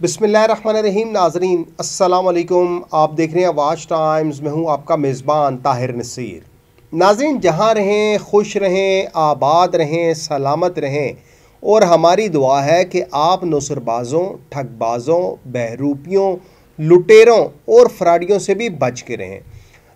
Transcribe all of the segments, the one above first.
बिसमीम नाजरीन असलकुम आप देख रहे हैं वाच टाइम्स। मैं हूँ आपका मेज़बान ताहिर नसीर। नाजरीन, जहाँ रहें, खुश रहें, आबाद रहें, सलामत रहें। और हमारी दुआ है कि आप नसरबाज़ों, ठगबाज़ों, बहरूपियों, लुटेरों और फ्राडियों से भी बच के रहें।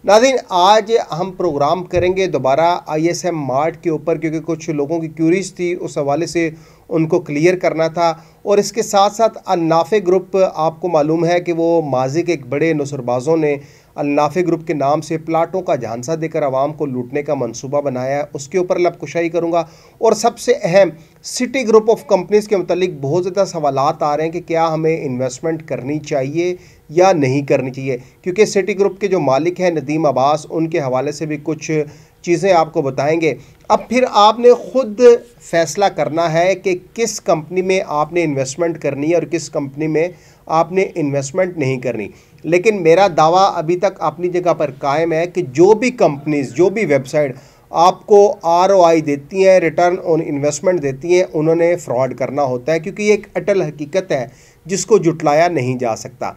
नाजिन आज हम प्रोग्राम करेंगे दोबारा आई एस एम मार्ट के ऊपर, क्योंकि कुछ लोगों की क्यूरीज थी, उस हवाले से उनको क्लियर करना था। और इसके साथ साथ अनाफे ग्रुप, आपको मालूम है कि वो माजी के एक बड़े नसरबाज़ों ने अलनाफे ग्रुप के नाम से प्लाटों का झांसा देकर आवाम को लूटने का मंसूबा बनाया है। उसके ऊपर लपकुशाई करूँगा। और सबसे अहम, सिटी ग्रुप ऑफ़ कंपनीज़ के मतलब बहुत ज़्यादा सवाल आ रहे हैं कि क्या हमें इन्वेस्टमेंट करनी चाहिए या नहीं करनी चाहिए। क्योंकि सिटी ग्रुप के जो मालिक हैं नदीम अब्बास, उनके हवाले से भी कुछ चीज़ें आपको बताएँगे। अब फिर आपने ख़ुद फैसला करना है कि किस कंपनी में आपने इन्वेस्टमेंट करनी है और किस कंपनी में आपने इन्वेस्टमेंट नहीं करनी। लेकिन मेरा दावा अभी तक अपनी जगह पर कायम है कि जो भी कंपनीज़ जो भी वेबसाइट आपको आरओआई देती हैं रिटर्न ऑन इन्वेस्टमेंट देती हैं, उन्होंने फ्रॉड करना होता है, क्योंकि ये एक अटल हकीकत है, जिसको जुटलाया नहीं जा सकता।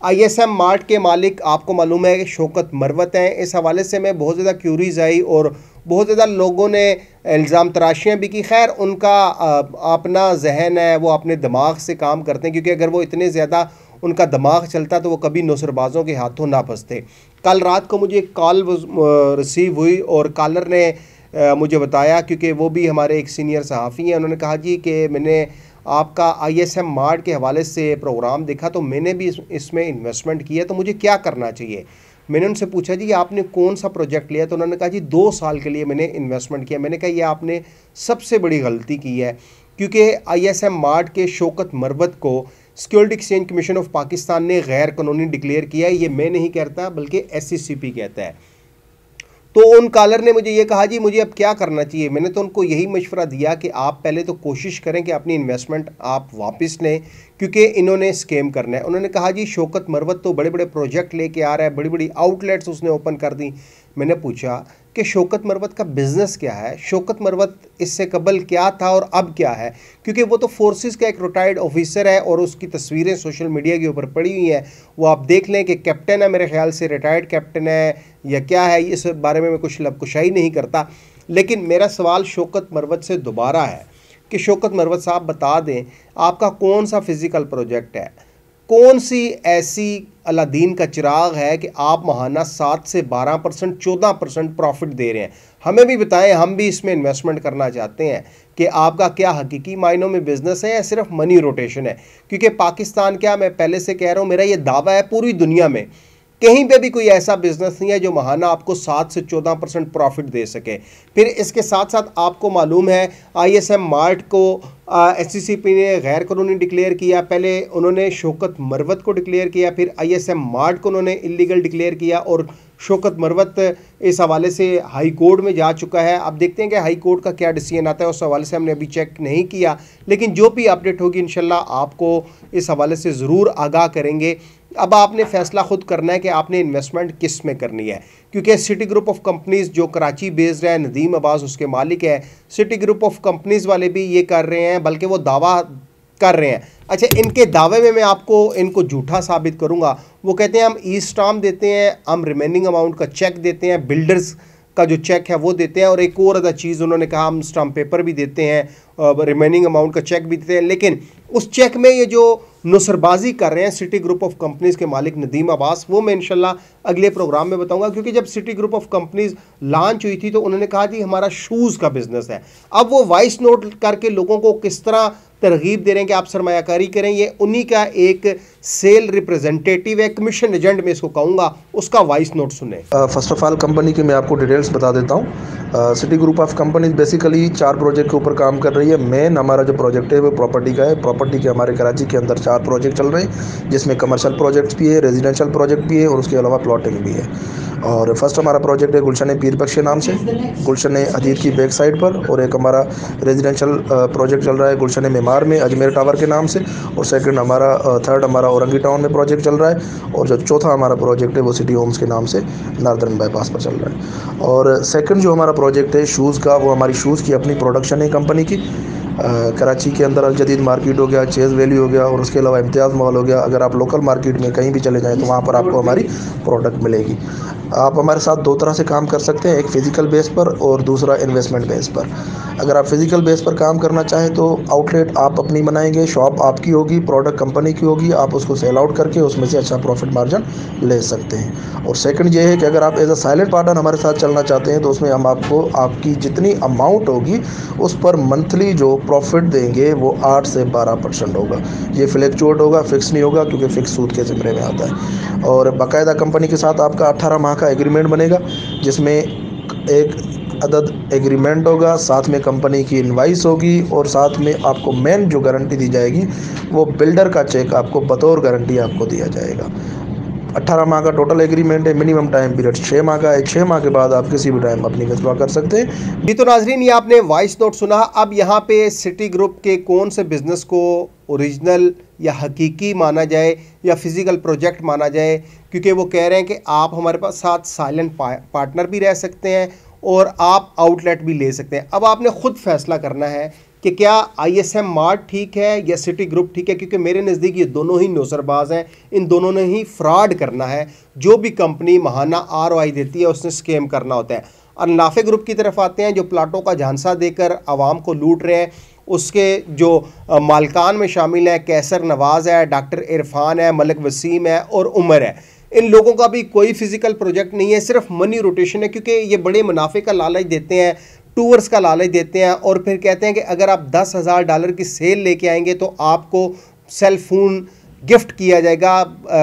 आईएसएम मार्ट के मालिक, आपको मालूम है, शौकत मरवत हैं। इस हवाले से मैं बहुत ज़्यादा क्यूरीज आई और बहुत ज़्यादा लोगों ने इल्ज़ाम तराशियाँ भी की। खैर, उनका अपना जहन है, वो अपने दिमाग से काम करते हैं, क्योंकि अगर वो इतने ज़्यादा उनका दिमाग चलता तो वो कभी नौसरबाज़ों के हाथों ना फंसते। कल रात को मुझे एक कॉल रिसीव हुई और कॉलर ने मुझे बताया, क्योंकि वो भी हमारे एक सीनियर सहाफ़ी हैं। उन्होंने कहा जी कि मैंने आपका आई एस एम मार्ट के हवाले से प्रोग्राम देखा तो मैंने भी इस, इसमें इन्वेस्टमेंट किया तो मुझे क्या करना चाहिए? मैंने उनसे पूछा जी आपने कौन सा प्रोजेक्ट लिया? तो उन्होंने कहा जी दो साल के लिए मैंने इन्वेस्टमेंट किया। मैंने कहा ये आपने सबसे बड़ी गलती की है क्योंकि आई एस एम मार्ट के शोकत मरबत को security exchange commission of Pakistan ने गैर कानूनी डिक्लेयर किया है। ये मैं नहीं कहता बल्कि एस सी सी पी कहता है। तो उन कॉलर ने मुझे ये कहा, जी, मुझे अब क्या करना चाहिए? मैंने तो उनको यही मशवरा दिया कि आप पहले तो कोशिश करें कि अपनी इन्वेस्टमेंट आप वापस लें, क्योंकि इन्होंने स्केम करना है। उन्होंने कहा, जी, शौकत मरवत तो बड़े बड़े प्रोजेक्ट लेके आ रहा है बड़ी बड़ी आउटलेट्स उसने ओपन कर दी। मैंने पूछा कि शौकत मरवत का बिज़नेस क्या है? शौकत मरवत इससे कबल क्या था और अब क्या है? क्योंकि वो तो फोर्सेस का एक रिटायर्ड ऑफिसर है और उसकी तस्वीरें सोशल मीडिया के ऊपर पड़ी हुई हैं। वो आप देख लें कि कैप्टन है मेरे ख्याल से रिटायर्ड कैप्टन है या क्या है, इस बारे में मैं कुछ लबकुशाई नहीं करता। लेकिन मेरा सवाल शौकत मरवत से दोबारा है कि शौकत मरवत साहब बता दें, आपका कौन सा फ़िज़िकल प्रोजेक्ट है? कौन सी ऐसी अलादीन का चिराग है कि आप महाना सात से बारह परसेंट, चौदह परसेंट प्रॉफिट दे रहे हैं? हमें भी बताएँ, हम भी इसमें इन्वेस्टमेंट करना चाहते हैं कि आपका क्या हकीकी मायनों में बिज़नेस है या सिर्फ़ मनी रोटेशन है? क्योंकि पाकिस्तान क्या, मैं पहले से कह रहा हूँ, मेरा ये दावा है पूरी दुनिया में कहीं पे भी कोई ऐसा बिज़नेस नहीं है जो महाना आपको सात से चौदह परसेंट प्रॉफिट दे सके। फिर इसके साथ साथ आपको मालूम है आईएसएम मार्ट को एस सी सी पी ने गैर कानूनी डिक्लेयर किया। पहले उन्होंने शोकत मरवत को डिक्लेयर किया, फिर आईएसएम मार्ट को उन्होंने इलीगल डिक्लेयर किया और शोकत मरवत इस हवाले से हाई कोर्ट में जा चुका है। अब देखते हैं कि हाई कोर्ट का क्या डिसीज़न आता है। उस हवाले से हमने अभी चेक नहीं किया, लेकिन जो भी अपडेट होगी, इंशाल्लाह आपको इस हवाले से ज़रूर आगाह करेंगे। अब आपने फैसला खुद करना है कि आपने इन्वेस्टमेंट किसमें करनी है। क्योंकि सिटी ग्रुप ऑफ़ कंपनीज़ जो कराची बेस्ड है, नदीम अब्बास उसके मालिक है। सिटी ग्रुप ऑफ़ कंपनीज़ वाले भी ये कर रहे हैं, बल्कि वो दावा कर रहे हैं। अच्छा इनके दावे में मैं आपको, इनको झूठा साबित करूँगा। वो कहते हैं, हम ई स्टाम देते हैं, हम रिमेनिंग अमाउंट का चेक देते हैं बिल्डर्स का जो चेक है वो देते हैं और एक और अदा चीज़ उन्होंने कहा, हम स्टाम्प पेपर भी देते हैं रिमेनिंग अमाउंट का चेक भी देते हैं। लेकिन उस चेक में ये जो नुसरबाजी कर रहे हैं सिटी ग्रुप ऑफ़ कंपनीज़ के मालिक नदीम अब्बास। वो मैं इनशाला अगले प्रोग्राम में बताऊँगा, क्योंकि जब City Group of Companies launch हुई थी तो उन्होंने कहा कि हमारा शूज़ का बिज़नेस है। अब वो वॉइस नोट करके लोगों को किस तरह तरगीब दे रहे हैं कि आप सरमाकारी करें, ये उन्हीं का एक सेल रिप्रेजेंटेटिव है कमीशन एजेंट में इसको कहूँगा, उसका वॉइस नोट सुने। फ़र्स्ट ऑफ़ ऑल कंपनी की मैं आपको डिटेल्स बता देता हूँ। City Group of company basically चार प्रोजेक्ट के ऊपर काम कर रही है। मेन हमारा जो प्रोजेक्ट है, वो प्रॉपर्टी का है। प्रॉपर्टी के हमारे कराची के अंदर चार प्रोजेक्ट चल रहे हैं, जिसमें कमर्शियल प्रोजेक्ट्स भी है रेजिडेंशियल प्रोजेक्ट भी है और उसके अलावा प्लॉटिंग भी है। और फ़र्स्ट हमारा प्रोजेक्ट है गुलशन पीर के नाम से। गुलशन अजीत की बैक साइड पर और एक हमारा रेजिडेंशियल प्रोजेक्ट चल रहा है गुलशन मेमार में, अजमेर टावर के नाम से। और सेकंड हमारा थर्ड हमारा औरंगी टाउन में प्रोजेक्ट चल रहा है और जो चौथा हमारा प्रोजेक्ट है वो सिटी होम्स के नाम से नार्दर्न बाईपास पर चल रहा है। और सेकंड जो हमारा प्रोजेक्ट है शूज़ का, वो हमारी शूज़ की अपनी प्रोडक्शन है कंपनी की। कराची के अंदर अलजदीद मार्केट हो गया, चेज़ वैली हो गया और उसके अलावा इम्तियाज़ मॉल हो गया। अगर आप लोकल मार्केट में कहीं भी चले जाएँ तो वहाँ पर आपको हमारी प्रोडक्ट मिलेगी। आप हमारे साथ दो तरह से काम कर सकते हैं, एक फ़िज़िकल बेस पर और दूसरा इन्वेस्टमेंट बेस पर। अगर आप फ़िज़िकल बेस पर काम करना चाहें तो आउटलेट आप अपनी बनाएँगे शॉप आपकी होगी प्रोडक्ट कंपनी की होगी, आप उसको सेल आउट करके उसमें से अच्छा प्रॉफिट मार्जिन ले सकते हैं। और सेकंड ये है कि अगर आप एज अ साइलेंट पार्टनर हमारे साथ चलना चाहते हैं तो उसमें हम आपको, आपकी जितनी अमाउंट होगी, उस पर मंथली जो प्रॉफिट देंगे, वो आठ से बारह परसेंट होगा। ये फ्लेक्चुएट होगा फिक्स नहीं होगा, क्योंकि फ़िक्स सूद के ज़िम्मे में आता है। और बाकायदा कंपनी के साथ आपका अट्ठारह माह का एग्रीमेंट बनेगा, जिसमें एक अदद एग्रीमेंट होगा, साथ में कंपनी की इन्वाइस होगी, और साथ में आपको मेन जो गारंटी दी जाएगी, वो बिल्डर का चेक आपको बतौर गारंटी आपको दिया जाएगा। अट्ठारह माह का टोटल एग्रीमेंट है मिनिमम टाइम पीरियड छः माह का है छः माह के बाद आप किसी भी टाइम अपनी विथड्रॉ कर सकते हैं। जी तो नाजरीन, ये आपने वॉइस नोट सुना। अब यहाँ पे सिटी ग्रुप के कौन से बिज़नेस को ओरिजिनल या हकीकी माना जाए या फ़िज़िकल प्रोजेक्ट माना जाए? क्योंकि वो कह रहे हैं कि आप हमारे पास साथ साइलेंट पार्टनर भी रह सकते हैं और आप आउटलेट भी ले सकते हैं। अब आपने ख़ुद फैसला करना है कि क्या आई एस एम मार्ट ठीक है या सिटी ग्रुप ठीक है? क्योंकि मेरे नज़दीक ये दोनों ही नौसरबाज हैं। इन दोनों ने ही फ्रॉड करना है। जो भी कंपनी महाना आर ओ आई देती है, उसने स्केम करना होता है। और नाफे ग्रुप की तरफ़ आते हैं, जो प्लाटों का झांसा देकर आवाम को लूट रहे हैं। उसके जो मालकान में शामिल हैं, कैसर नवाज़ है, डॉक्टर इरफान है, मलिक वसीम है और उमर है। इन लोगों का भी कोई फ़िज़िकल प्रोजेक्ट नहीं है, सिर्फ़ मनी रोटेशन है, क्योंकि ये बड़े मुनाफे का लालच देते हैं। टूर्स का लालच देते हैं और फिर कहते हैं कि अगर आप दस हज़ार डॉलर की सेल लेके आएँगे तो आपको सेल फ़ोन गिफ्ट किया जाएगा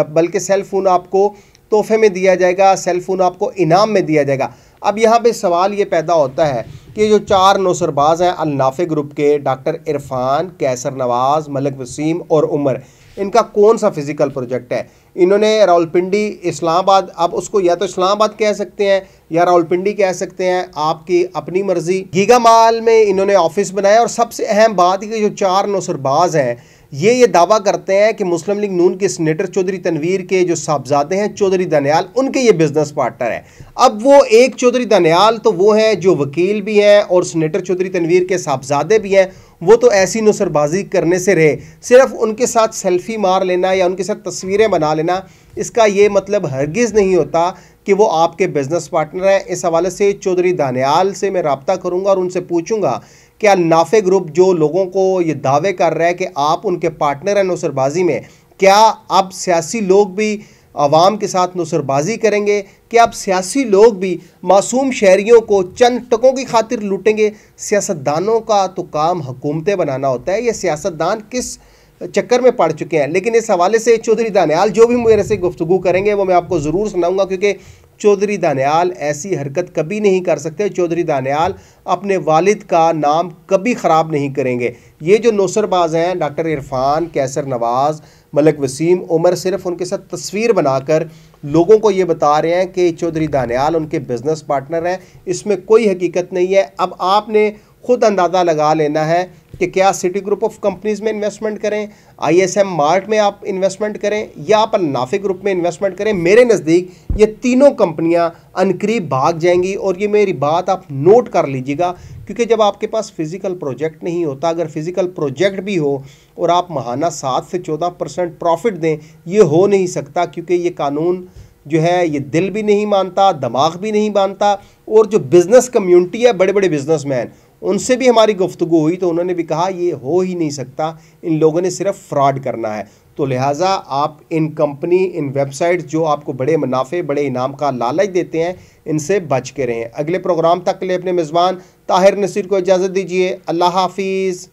बल्कि सेल फ़ोन आपको तोहफे में दिया जाएगा सेल फ़ोन आपको इनाम में दिया जाएगा। अब यहाँ पे सवाल ये पैदा होता है कि जो चार नौसरबाज हैं अलनाफे ग्रुप के, डॉक्टर इरफान, कैसर नवाज़, मलिक वसीम और उमर, इनका कौन सा फ़िज़िकल प्रोजेक्ट है? इन्होंने रावलपिंडी इस्लामाबाद, आप उसको या तो इस्लामाबाद कह सकते हैं, या रावलपिंडी कह सकते हैं, आपकी अपनी मर्ज़ी। गीगा माल में इन्होंने ऑफ़िस बनाया और सबसे अहम बात कि जो चार नौसरबाज हैं, ये ये दावा करते हैं कि मुस्लिम लीग नून के सीनेटर चौधरी तनवीर के जो साहबजादे हैं, चौधरी दानियाल, उनके ये बिज़नेस पार्टनर है। अब वो एक चौधरी दानियाल तो वो हैं, जो वकील भी हैं और सीनेटर चौधरी तनवीर के साहबजादे भी हैं वो तो ऐसी नुसरबाजी करने से रहे। सिर्फ़ उनके साथ सेल्फी मार लेना या उनके साथ तस्वीरें बना लेना, इसका ये मतलब हरगिज़ नहीं होता कि वो आपके बिज़नेस पार्टनर हैं। इस हवाले से चौधरी दानियाल से मैं रबता करूँगा और उनसे पूछूँगा, क्या नाफे ग्रुप जो लोगों को ये दावे कर रहा है कि आप उनके पार्टनर हैं नुसरबाजी में, क्या अब सियासी लोग भी आवाम के साथ नुसरबाजी करेंगे। कि आप सियासी लोग भी मासूम शहरीों को चंद टकों की खातिर लूटेंगे? सियासतदानों का तो काम हुकूमतें बनाना होता है। ये सियासतदान किस चक्कर में पड़ चुके हैं। लेकिन इस हवाले से चौधरी दानियाल जो भी मेरे से गुफ्तु करेंगे, वो मैं आपको ज़रूर सुनाऊँगा, क्योंकि चौधरी दानियाल ऐसी हरकत कभी नहीं कर सकते। चौधरी दानियाल अपने वालिद का नाम कभी ख़राब नहीं करेंगे। ये जो नौसरबाज हैं, डॉक्टर इरफान कैसर नवाज़, मलिक वसीम, उमर सिर्फ़ उनके साथ तस्वीर बनाकर लोगों को ये बता रहे हैं कि चौधरी दानियाल उनके बिज़नेस पार्टनर हैं। इसमें कोई हकीकत नहीं है। अब आपने ख़ुद अंदाज़ा लगा लेना है कि क्या सिटी ग्रुप ऑफ़ कंपनीज़ में इन्वेस्टमेंट करें? आईएसएम मार्ट में आप इन्वेस्टमेंट करें या आप नाफे ग्रुप में इन्वेस्टमेंट करें? मेरे नज़दीक ये तीनों कंपनियाँ अनकरीब भाग जाएँगी और ये मेरी बात आप नोट कर लीजिएगा, क्योंकि जब आपके पास फ़िज़िकल प्रोजेक्ट नहीं होता, अगर फ़िज़िकल प्रोजेक्ट भी हो और आप महाना सात से चौदह परसेंट प्रॉफिट दें, ये हो नहीं सकता, क्योंकि ये कानून जो है, ये दिल भी नहीं मानता, दिमाग भी नहीं मानता और जो बिज़नेस कम्युनिटी है बड़े बड़े बिजनेसमैन उनसे भी हमारी गुफ्तु हुई तो उन्होंने भी कहा, ये हो ही नहीं सकता, इन लोगों ने सिर्फ़ फ्रॉड करना है। तो लिहाजा आप इन कंपनी, इन वेबसाइट जो आपको बड़े मुनाफे, बड़े इनाम का लालच देते हैं, इनसे बच के रहें। अगले प्रोग्राम तक के लिए अपने मेज़बान ताहिर नसीर को इजाज़त दीजिए। अल्लाह हाफिज़।